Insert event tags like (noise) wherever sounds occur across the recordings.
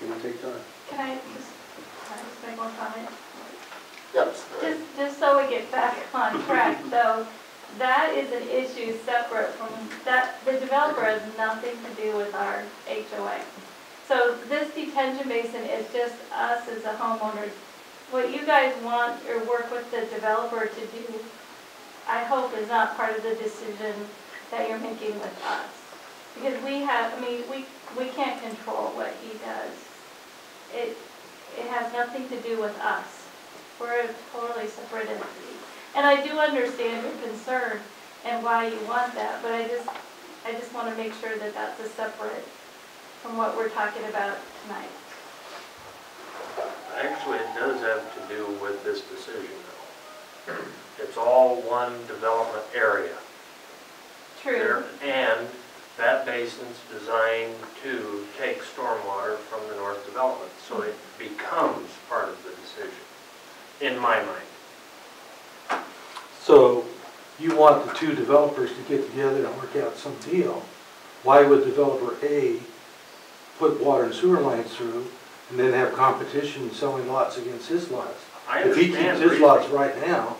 Give or take time. Can I just, can I just make one comment? Yes. Just, just so we get back on track, (laughs) though, that is an issue separate from, that, the developer has nothing to do with our HOA. So this detention basin is just us as a homeowners. What you guys want or work with the developer to do, I hope is not part of the decision that you're making with us. Because we have, I mean, we, we can't control what he does. It, it has nothing to do with us. We're a totally separate entity. And I do understand your concern and why you want that, but I just, I just want to make sure that that's a separate from what we're talking about tonight. Actually, it does have to do with this decision though. It's all one development area. True. There- And that basin's designed to take stormwater from the north development, so it becomes part of the decision, in my mind. So you want the two developers to get together and work out some deal. Why would developer A put water and sewer lines through and then have competition selling lots against his lots? I If he keeps his lots right now,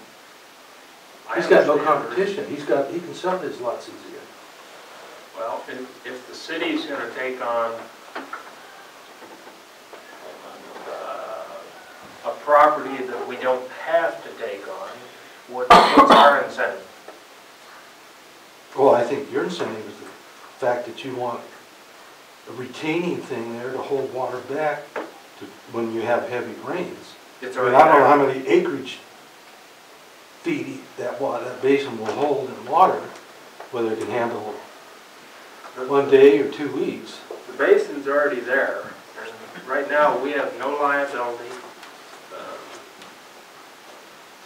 he's got no competition. He's got, he can sell his lots easier. Well, if, if the city's gonna take on uh, a property that we don't have to take on, what- what's our incentive? Well, I think your incentive is the fact that you want a retaining thing there to hold water back to, when you have heavy rains. It's I mean, I don't know how many acreage feet that wa, that basin will hold in water, whether it can handle one day or two weeks. The basin's already there, and right now, we have no liability, um,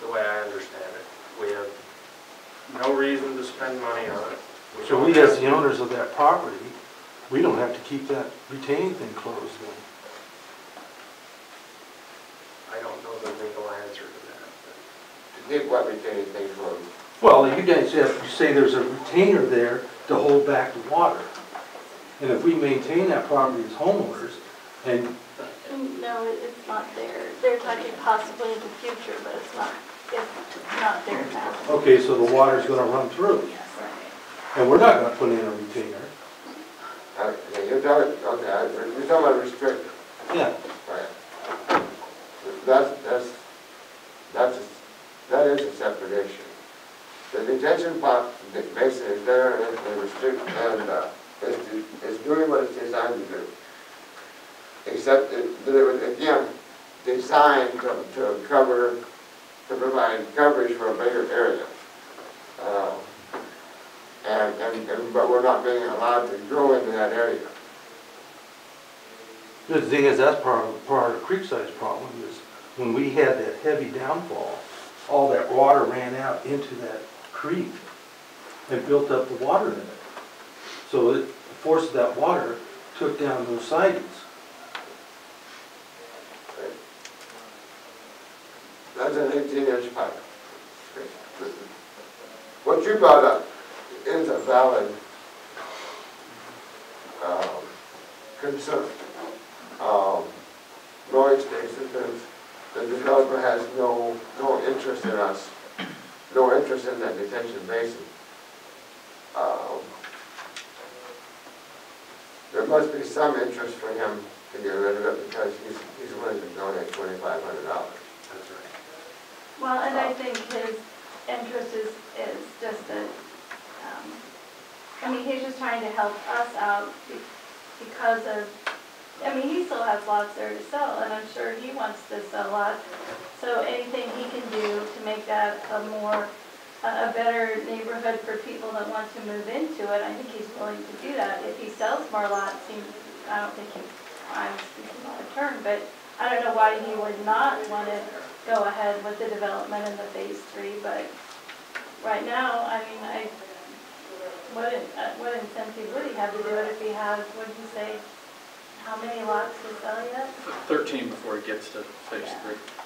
the way I understand it. We have no reason to spend money on it. So we, as the owners of that property, we don't have to keep that retaining thing closed then. I don't know the legal answer to that. To keep what retaining things from, Well, you guys have, you say there's a retainer there to hold back the water. And if we maintain that property as homeowners, and, No, it- it's not there. They're talking possibly in the future, but it's not, it's not there now. okay, so the water's gonna run through, Yes, Right. and we're not gonna put in a retainer. uh, okay, you're talking, okay, I- you're talking about restricted, Yeah, right? That's, that's, that's, a- that is a separate issue. The detention pond, basin is there and it's and, uh, it's, it's doing what it's designed to do. Except that it was, again, designed to, to cover, to provide coverage for a bigger area. Uh, And, and, and, but we're not being allowed to grow into that area. the thing is, that's part of, part of Creekside's problem, is when we had that heavy downfall, all that water ran out into that creek and built up the water in it. So it, the force of that water took down those sidings. That's an eighteen inch pipe. What you brought up is a valid, um, concern. Um, the, the developer has no, no interest in us, no interest in that detention basin. Um, There must be some interest for him to get rid of it because he's, he's willing to donate twenty-five hundred dollars. That's right. Well, and I think his interest is, is just that, um, I mean, he's just trying to help us out be- because of, I mean, he still has lots there to sell, and I'm sure he wants to sell lots. So anything he can do to make that a more, a, better neighborhood for people that want to move into it, I think he's willing to do that. If he sells more lots, he, I don't think he, I'm speaking out of turn, but I don't know why he would not want to go ahead with the development in the phase three, but right now, I mean, I, what, uh, what incentive would he have to do it if he has, did you say, how many lots to sell yet? 13 before it gets to phase Yeah. three.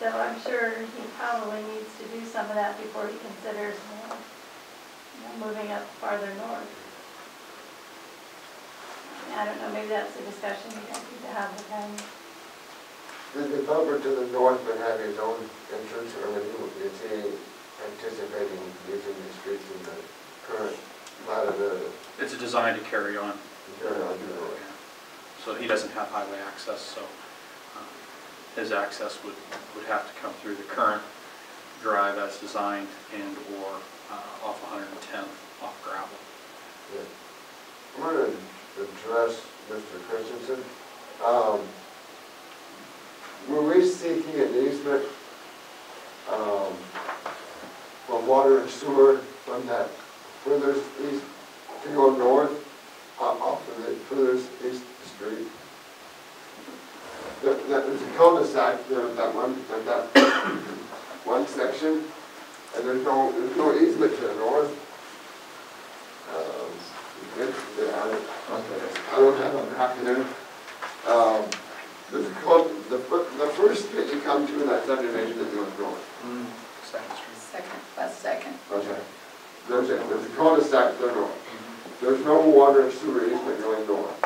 So I'm sure he probably needs to do some of that before he considers, you know, moving up farther north. I don't know, maybe that's a discussion you guys need to have. have the pen. The developer to the north would have his own entrance, or is he anticipating using the streets in the current lot of the, It's designed to carry on, current on the road? so he doesn't have highway access, so his access would, would have to come through the current drive as designed and/or uh, off 110th off gravel. Yeah. I'm gonna address Mr. Christensen. Um, were we seeking an easement, um, from water and sewer from that furthest east, to go north, uh, off of the furthest east street? That, that, there's a cul-de-sac there, that one, that, that one section, and there's no, there's no easement to the north. Um, it- yeah, I don't, I don't have a map here. Um, there's a cul, the the first street you come to in that subdivision is North North. Second Street. Second, last second. Okay. There's a, there's a cul-de-sac to the north. There's no water and sewer easement going north.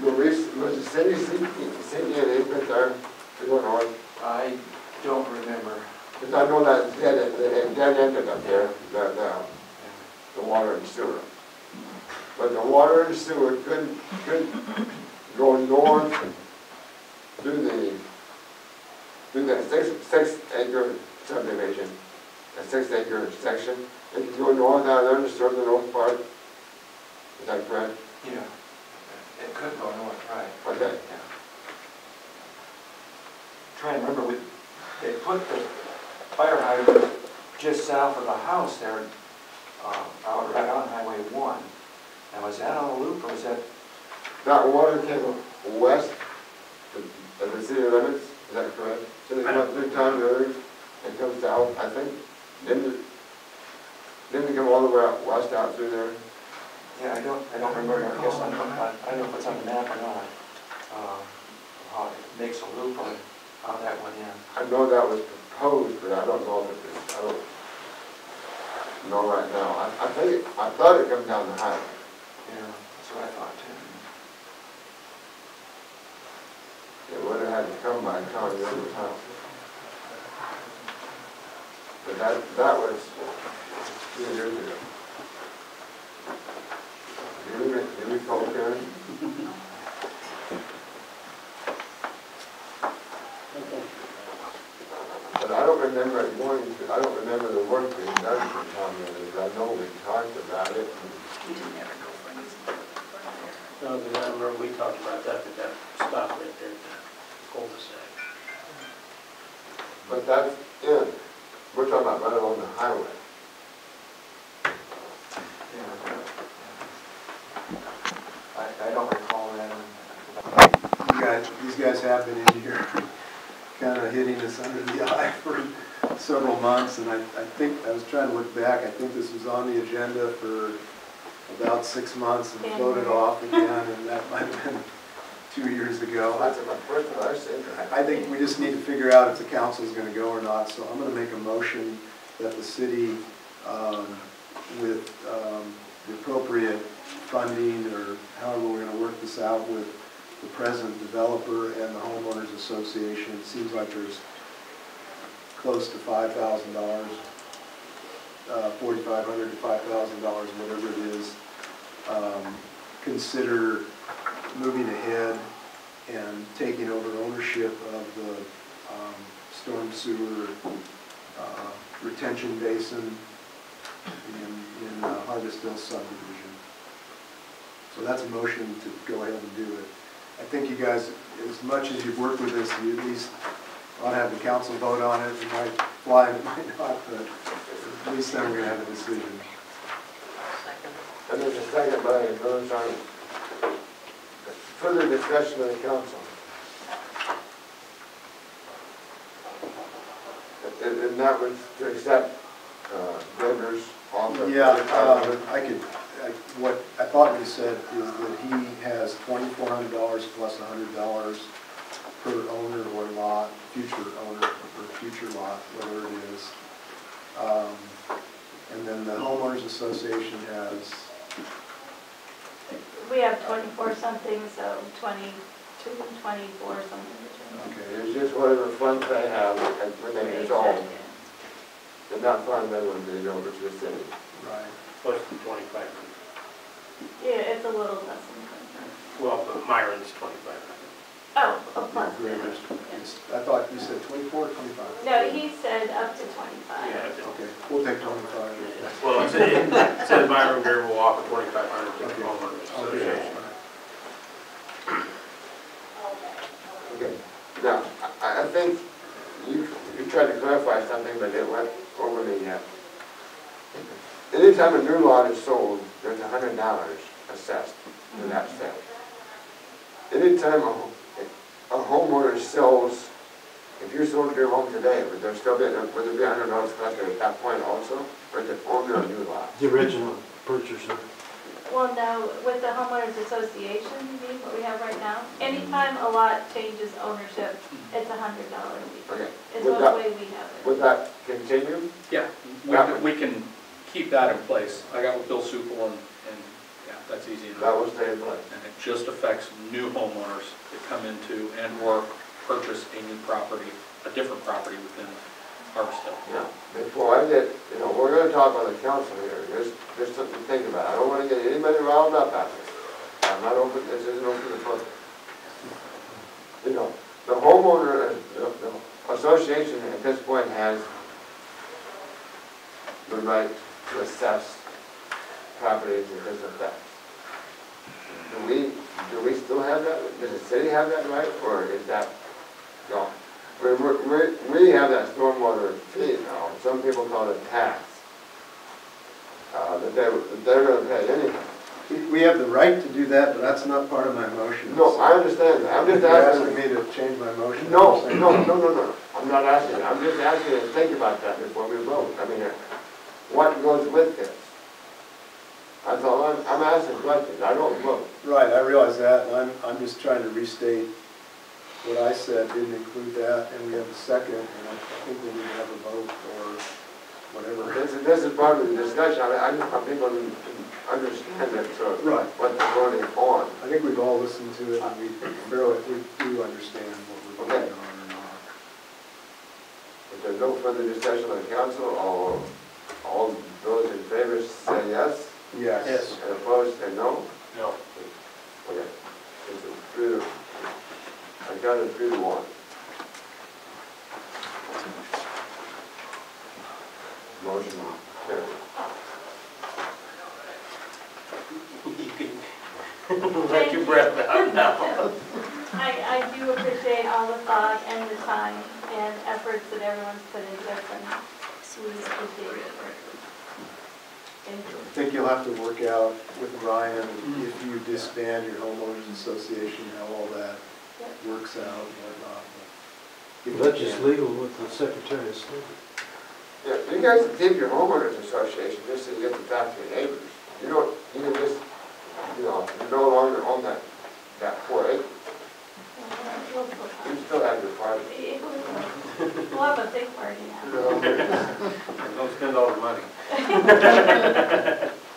Maurice, was the city seeking, seeking an easement there to go north? I don't remember. Because I know that dead, it dead ended up there, the, the, the water and sewer. But the water and sewer couldn't, couldn't go north through the, through that six, six acre subdivision, a six acre section. It you go north out there to serve the north part. Is that correct? Yeah. It could go north, right. Okay. Yeah. Trying to remember, we, they put the fire hydrant just south of the house there, uh, out, right on Highway one. Now, was that on a loop or was that, That water came west of of the city limits, is that correct? So they went through town road and comes south, I think, didn't it? Didn't it come all the way out west out through there? yeah, I don't, I don't remember, I guess, I don't, I I don't know if it's on the map or not. Uh, How it makes a loop on how that went in. I know that was proposed, but I don't know if it is, I don't know right now. I, I think, it- I thought it come down the highway. Yeah, that's what I thought too. It would have had to come by town road town. But that, that was a few years ago. Do you, re- do you recall, Karen? But I don't remember it going, to- I don't remember the work being done for town road. I know we talked about it. and didn't ever go for an easement for there. No, because I remember we talked about that, but that stopped right there at the cul-de-sac. But that's in, we're talking about right along the highway. I, I don't recall that. You guys, these guys have been in here, kind of hitting us under the eye (laughs) for several months, and I, I think, I was trying to look back, I think this was on the agenda for about six months and floated January. off again, and that might have been two years ago. That's my first one I've seen. I I think we just need to figure out if the council is gonna go or not, so I'm gonna make a motion that the city, um, with, um, the appropriate funding, or however we're gonna work this out with the present developer and the homeowners association, it seems like there's close to five thousand dollars, uh, forty-five hundred to five thousand dollars, whatever it is. Um, Consider moving ahead and taking over ownership of the um, storm sewer uh, retention basin in, in uh, Harvest Hills subdivision. So that's a motion to go ahead and do it. I think you guys, as much as you've worked with this, you at least ought to have the council vote on it. It might fly, (laughs) it might not, but at least then we're gonna have a decision. And there's a second by Village Sergeant. Further discussion of the council. And, and that was to accept, uh, Denver's offer. Yeah, um, I could, I- what I thought you said is that he has twenty-four hundred dollars plus a hundred dollars per owner or lot, future owner or future lot, whatever it is. Um, And then the homeowners association has, We have twenty-four something, so twenty, to twenty-four, something between. Okay. It's just whatever funds they have and when they get sold, and that fund then would be over to the city. Right. Plus the twenty-five hundred. Yeah, it's a little less than twenty-five. Well, but Myron's twenty-five hundred. Oh, a plus. Agreement. It's- I thought you said twenty-four, twenty-five? No, he said up to twenty-five. Yeah, it's- Okay, we'll take twenty-five. well, it says, it says Myron Beer will offer twenty-five hundred to the Okay. homeowners Okay. association. Okay, now, I, I think you, you tried to clarify something, but it went over me yet. Uh, anytime a new lot is sold, there's a hundred dollars assessed to that mm-hmm. sale. Anytime a, a homeowner sells, if you sold your home today, would there still be, would there be a hundred dollars collected at that point also? Or is it only on new lots? The original purchaser. Well, no, with the homeowners association, you mean, what we have right now, anytime a lot changes ownership, it's a hundred dollar fee. Okay, Is would the that, way we have it. would that continue? Yeah, we can, we can keep that in place. I got with Bill Supel and, and, yeah, that's easy enough. That will stay in place? And it just affects new homeowners that come into and/or purchase a new property, a different property within Harvest Hills. Now, before I get, you know, we're gonna talk on the council here, there's, there's something to think about. I don't wanna get anybody riled up out here. I'm not open, this isn't open to the public. You know, the homeowner, uh, the, association at this point has the right to assess properties that this affects. Do we, do we still have that, does the city have that right, or is that gone? We, we, we have that stormwater fee now, some people call it a tax. Uh, that they, that they're gonna pay anyhow. We- have the right to do that, but that's not part of my motion. No, I understand that, I'm just you're asking asking. me to change my motion. No, no, no, no, no, I'm not asking, I'm just asking you to think about that before we vote. I mean, what goes with this? That's all, I'm, I'm asking questions, I don't vote. Right, I realize that, and I'm, I'm just trying to restate what I said, didn't include that, and we have a second, and I think we need to have a vote or whatever. This is, this is part of the discussion, I, I just want people to understand it, so. Right. What they're voting on. I think we've all listened to it, and we barely, we do understand what we're voting on or not. If there's no further discussion on the council, all, all those in favor say yes, Yes. and opposed say no. No. Okay, it's a three to, I got a three to one. Motion carried. You can let your breath out now. I, I do appreciate all the thought and the time and efforts that everyone's put into this, and we appreciate it. Thank you. I think you'll have to work out with Ryan, if you disband your homeowners association, how all that works out and whatnot. but if That's just legal with the Secretary of State. Yeah, you guys can keep your homeowners association just so you get to talk to your neighbors. You don't, you can just, you know, you no longer own that, that four acres. Still talk. You still have your party. (laughs) We'll have a big party now. You know, (laughs) Don't spend all the money. (laughs)